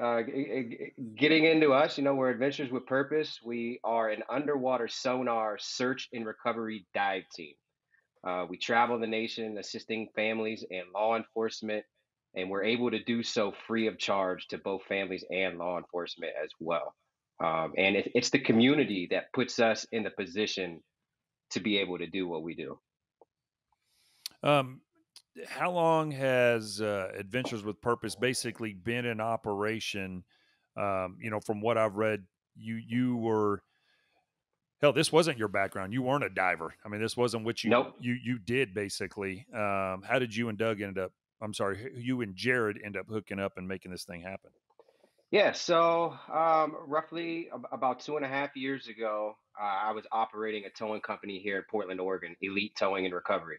uh, getting into us, you know, we're Adventures with Purpose. We are an underwater sonar search and recovery dive team. Uh, we travel the nation assisting families and law enforcement, and we're able to do so free of charge to both families and law enforcement as well. Um, and it, it's the community that puts us in the position to be able to do what we do. Um, how long has uh, Adventures with Purpose basically been in operation? Um, you know, from what I've read, you you were hell. This wasn't your background. You weren't a diver. I mean, this wasn't what you nope. you you did basically. Um, how did you and Doug end up? I'm sorry, you and Jared end up hooking up and making this thing happen? Yeah, so um, roughly about two and a half years ago, uh, I was operating a towing company here in Portland, Oregon, Elite Towing and Recovery.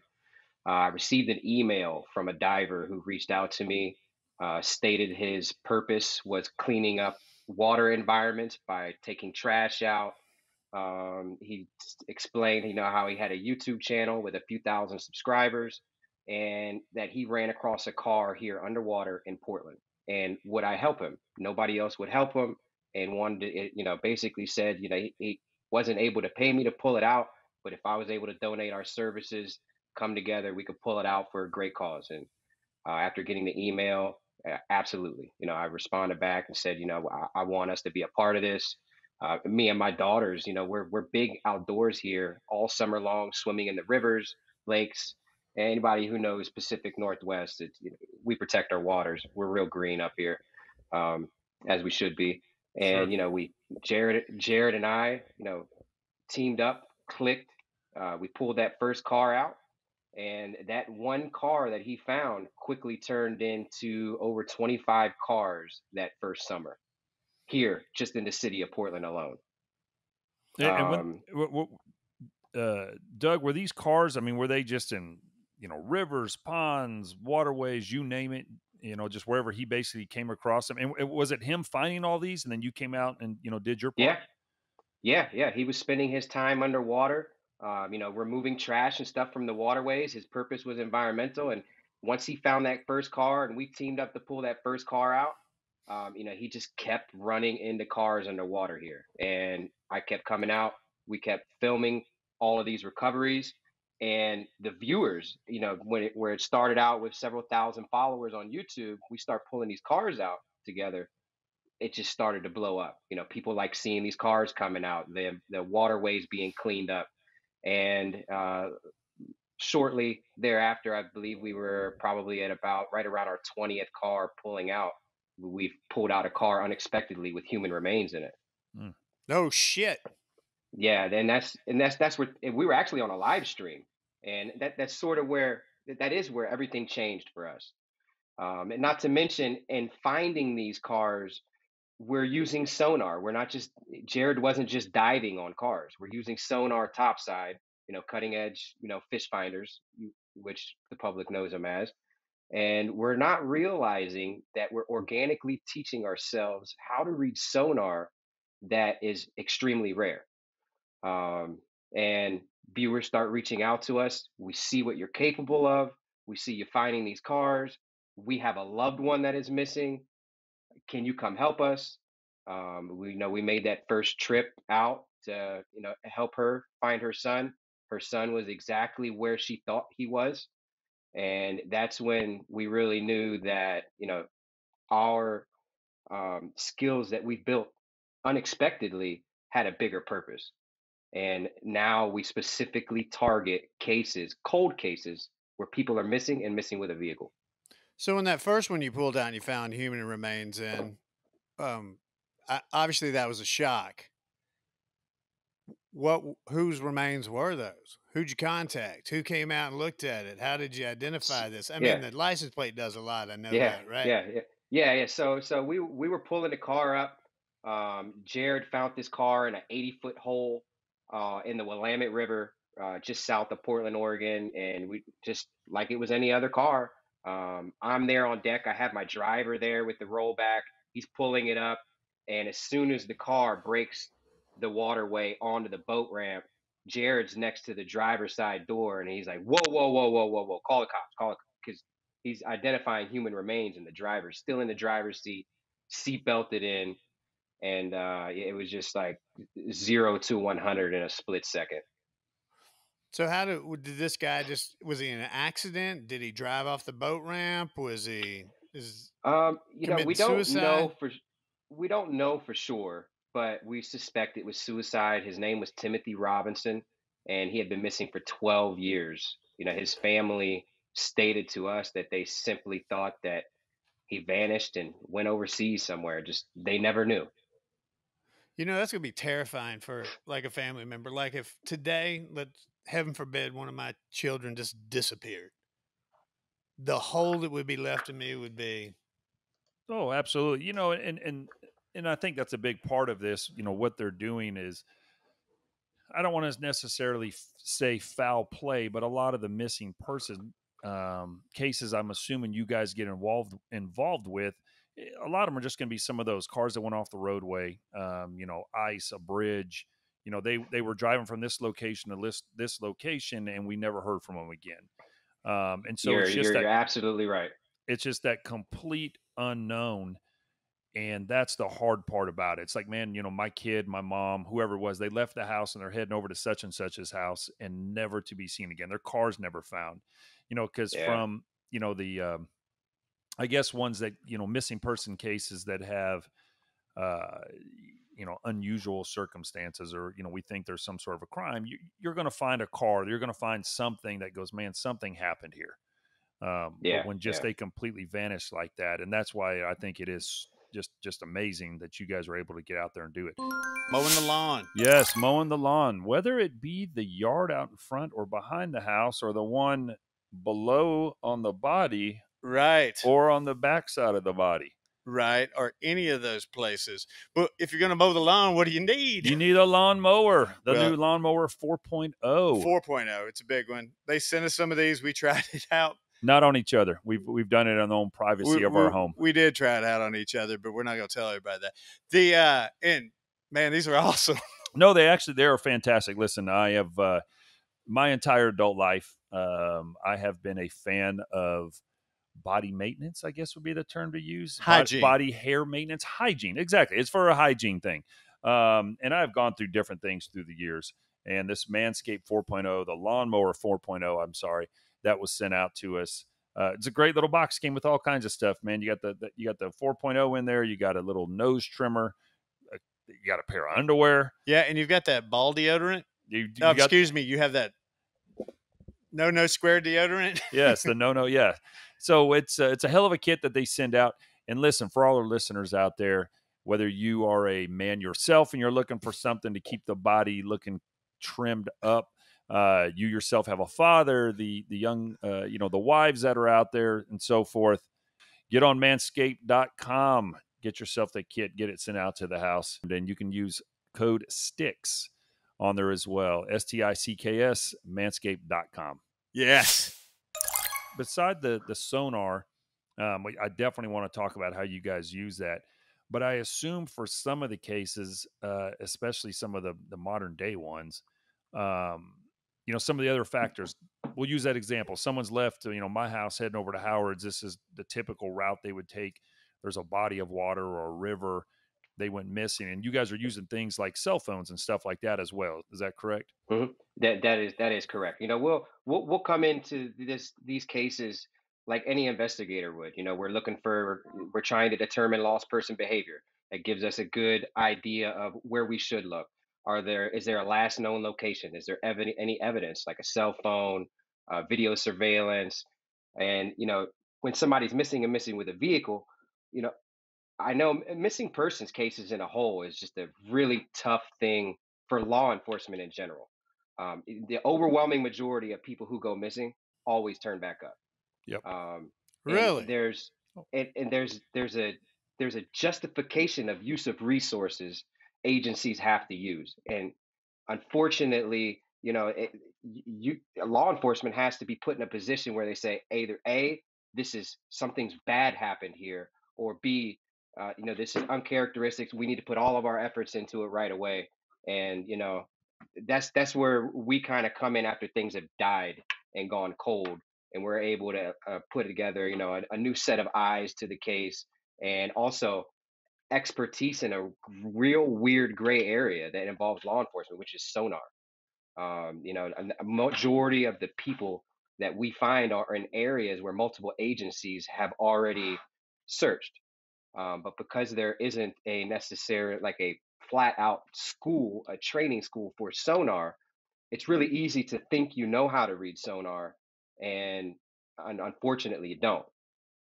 Uh, I received an email from a diver who reached out to me, uh, stated his purpose was cleaning up water environments by taking trash out. Um, he explained, you know, how he had a YouTube channel with a few thousand subscribers, and that he ran across a car here underwater in Portland. And would I help him? Nobody else would help him, and wanted to, you know, basically said, you know, he, he wasn't able to pay me to pull it out, but if I was able to donate our services come together, we could pull it out for a great cause. And uh, after getting the email, absolutely, you know, I responded back and said, you know, I, I want us to be a part of this. Uh, me and my daughters, you know, we're we're big outdoors here all summer long, swimming in the rivers, lakes. Anybody who knows Pacific Northwest, it, you know, we protect our waters. We're real green up here, um, as we should be. And sure. you know, we Jared, Jared and I, you know, teamed up, clicked. Uh, we pulled that first car out, and that one car that he found quickly turned into over 25 cars that first summer here, just in the city of Portland alone. And, um, when, what, uh, Doug, were these cars, I mean, were they just in, you know, rivers, ponds, waterways, you name it, you know, just wherever he basically came across them? And was it him finding all these and then you came out and, you know, did your part? Yeah. Yeah. Yeah. He was spending his time underwater um, you know, removing trash and stuff from the waterways. His purpose was environmental. And once he found that first car and we teamed up to pull that first car out, um, you know, he just kept running into cars underwater here. And I kept coming out. We kept filming all of these recoveries. And the viewers, you know, when it, where it started out with several thousand followers on YouTube, we start pulling these cars out together. It just started to blow up. You know, people like seeing these cars coming out, the the waterways being cleaned up and uh, shortly thereafter, I believe we were probably at about right around our 20th car pulling out. We pulled out a car unexpectedly with human remains in it. Mm. No shit. Yeah, then that's and that's that's where we were actually on a live stream, and that that's sort of where that is where everything changed for us. Um, and not to mention, in finding these cars, we're using sonar. We're not just Jared wasn't just diving on cars. We're using sonar topside, you know, cutting edge, you know, fish finders, which the public knows them as. And we're not realizing that we're organically teaching ourselves how to read sonar that is extremely rare. Um, and viewers start reaching out to us. We see what you're capable of. We see you finding these cars. We have a loved one that is missing can you come help us? Um, we you know we made that first trip out to you know help her find her son. Her son was exactly where she thought he was, and that's when we really knew that you know our um, skills that we built unexpectedly had a bigger purpose. And now we specifically target cases, cold cases, where people are missing and missing with a vehicle. So in that first one you pulled out and you found human remains in, um, obviously that was a shock. What whose remains were those? Who'd you contact? Who came out and looked at it? How did you identify this? I mean, the license plate does a lot. I know yeah, that, right? Yeah, yeah, yeah, yeah. So, so we we were pulling the car up. Um, Jared found this car in an 80 foot hole uh, in the Willamette River, uh, just south of Portland, Oregon, and we just like it was any other car. Um, I'm there on deck. I have my driver there with the rollback. He's pulling it up. And as soon as the car breaks the waterway onto the boat ramp, Jared's next to the driver's side door and he's like, whoa, whoa, whoa, whoa, whoa, whoa, call the cops, call it. Because he's identifying human remains and the driver's still in the driver's seat. seat belted in, and uh, it was just like zero to 100 in a split second. So how did did this guy just was he in an accident? Did he drive off the boat ramp? Was he is Um, you know, we don't know for we don't know for sure, but we suspect it was suicide. His name was Timothy Robinson, and he had been missing for 12 years. You know, his family stated to us that they simply thought that he vanished and went overseas somewhere. Just they never knew. You know, that's gonna be terrifying for like a family member. Like if today, let heaven forbid, one of my children just disappeared. The hole that would be left in me would be Oh, absolutely. You know, and and and I think that's a big part of this. You know, what they're doing is I don't want to necessarily say foul play, but a lot of the missing person um, cases, I'm assuming you guys get involved involved with. Eh, A lot of them are just going to be some of those cars that went off the roadway. Um, you know, ice, a bridge. You know, they they were driving from this location to this this location, and we never heard from them again. Um, and so You're it's just you're that you're absolutely right. it's just that complete unknown and that's the hard part about it it's like man you know my kid my mom whoever it was they left the house and they're heading over to such and such's house and never to be seen again their cars never found you know because Yeah. from you know the um, i guess ones that you know missing person cases that have uh you know unusual circumstances or you know we think there's some sort of a crime you, you're going to find a car you're going to find something that goes man something happened here um, Yeah, but when just yeah. they completely vanish like that, and that's why I think it is just just amazing that you guys are able to get out there and do it. mowing the lawn. Yes, mowing the lawn, whether it be the yard out in front or behind the house, or the one below on the body, Right. or on the backside of the body. right. Or any of those places. But if you're gonna mow the lawn, what do you need? You need a lawnmower, the Well- new lawnmower oh. 4.0. 4.0. It's a big one. They sent us some of these. We tried it out. Not on each other. We've we've done it on the own privacy we, of our home. We did try it out on each other, but we're not going to tell everybody that. The uh, and man, these are awesome. No, they actually they are fantastic. Listen, I have uh, my entire adult life. Um, I have been a fan of body maintenance. I guess would be the term to use. Hygiene. body hair maintenance, hygiene. Exactly, it's for a hygiene thing. Um, and I've gone through different things through the years. And this Manscaped 4.0, the lawnmower 4.0, I'm sorry, that was sent out to us. Uh, it's a great little box. Came with all kinds of stuff, man. You got the, the you got the 4.0 in there. You got a little nose trimmer. uh, You got a pair of underwear. Yeah, and you've got that ball deodorant. You, you No, got excuse me. You have that no no square deodorant. yes, the no no, yeah. So it's uh, it's a hell of a kit that they send out. And listen, for all our listeners out there, whether you are a man yourself and you're looking for something to keep the body looking trimmed up, uh, you yourself have a father, the the young, uh, you know, the wives that are out there and so forth. Get on manscaped.com, get yourself the kit, get it sent out to the house, and then you can use code STICKS on there as well. S T I C K S, manscaped.com yes. Beside the the sonar, um, I definitely want to talk about how you guys use that. But I assume for some of the cases, uh, especially some of the the modern day ones, um, you know, some of the other factors. We'll use that example. Someone's left, you know, my house heading over to Howard's. This is the typical route they would take. There's a body of water or a river. They went missing, and you guys are using things like cell phones and stuff like that as well. Is that correct? Mhm. That that is that is correct. You know, we'll we'll we'll come into this these cases like any investigator would. You know, we're looking for we're trying to determine lost person behavior. That gives us a good idea of where we should look. Are there is there a last known location? Is there evi- any evidence like a cell phone, uh, video surveillance, and you know when somebody's missing and missing with a vehicle, you know I know missing persons cases in a whole is just a really tough thing for law enforcement in general. Um, the overwhelming majority of people who go missing always turn back up. Yep. Um, and Really? there's Oh. and, and there's there's a there's a justification of use of resources agencies have to use, and unfortunately, you know, it, you law enforcement has to be put in a position where they say either a this is something's bad happened here, or b uh, you know this is uncharacteristic. We need to put all of our efforts into it right away, and you know that's that's where we kind of come in after things have died and gone cold, and we're able to uh, put together you know a, a new set of eyes to the case, and also expertise in a real weird gray area that involves law enforcement, which is sonar. Um, you know, a majority of the people that we find are in areas where multiple agencies have already searched. Um, but because there isn't a necessary, like a flat out school, a training school for sonar, it's really easy to think you know how to read sonar, and unfortunately, you don't.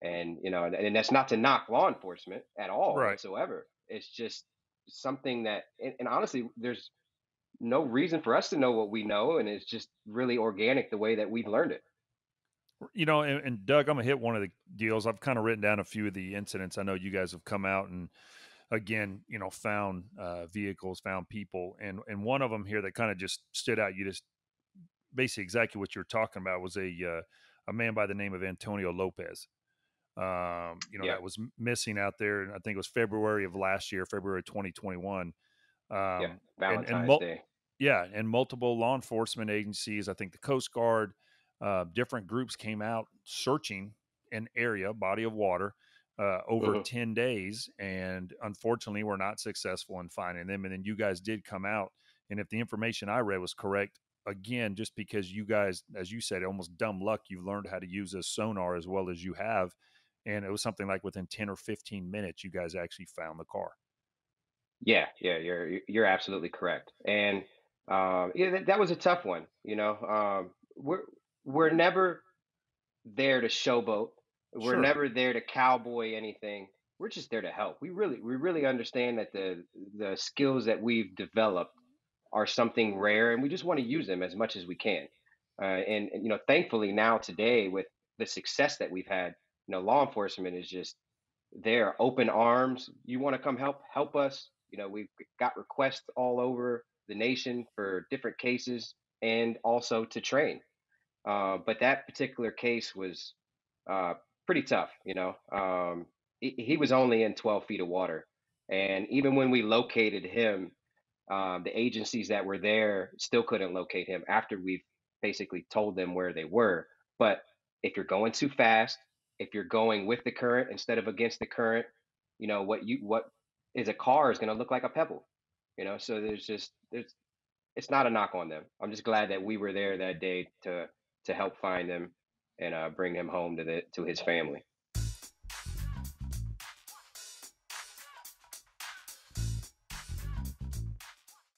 And you know, and, that's not to knock law enforcement at all Right. whatsoever. It's just something that, and, and honestly, there's no reason for us to know what we know, and it's just really organic the way that we've learned it. You know, and, and Doug, I'm gonna hit one of the deals. I've kind of written down a few of the incidents. I know you guys have come out and again, you know, found uh, vehicles, found people, and and one of them here that kind of just stood out. You just basically exactly what you're talking about was a uh, a man by the name of Antonio Lopez. Um, you know, Yeah, that was missing out there, and I think it was February of last year, February 2021. yeah, Um, and and Valentine's mul- Day. yeah, and multiple law enforcement agencies, I think the Coast Guard, uh, different groups came out searching an area, body of water, uh, over hmm 10 days. And unfortunately, we're not successful in finding them. And then you guys did come out. And if the information I read was correct, again, just because you guys, as you said, almost dumb luck, you've learned how to use a sonar as well as you have. And it was something like within 10 or 15 minutes, you guys actually found the car. Yeah, yeah, you're you're absolutely correct. And um, yeah, that, that was a tough one. You know, um, we're we're never there to showboat. We're Sure. never there to cowboy anything. We're just there to help. We really we really understand that the the skills that we've developed are something rare, and we just want to use them as much as we can. Uh, and, and you know, thankfully now today with the success that we've had, you know, law enforcement is just there, open arms. You want to come help? Help us. You know, we've got requests all over the nation for different cases and also to train. Uh, but that particular case was uh, pretty tough. You know, um, he, he was only in 12 feet of water, and even when we located him, um, the agencies that were there still couldn't locate him after we've basically told them where they were. But if you're going too fast, if you're going with the current instead of against the current, you know what you what is a car is going to look like a pebble. You know, so there's just there's it's not a knock on them. I'm just glad that we were there that day to to help find him and uh, bring him home to the to his family.